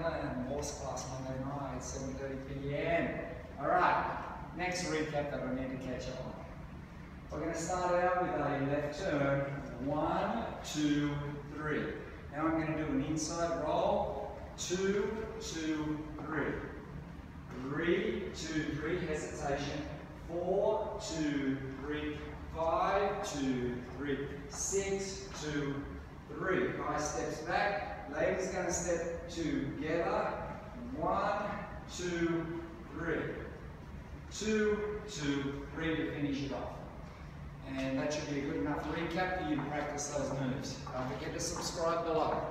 Melbourne. Horse class Monday night, 7.30 p.m. All right, next recap that I need to catch up on. We're going to start out with a left turn. One, two, three. Now I'm going to do an inside roll. Two, two, three. Three, two, three, hesitation. Four, two, three. Five, two, three. Six, two, three. Five steps back. Step together. One, two, three. Two, two, three to finish it off. And that should be a good enough recap for you to practice those moves. Don't forget to subscribe below.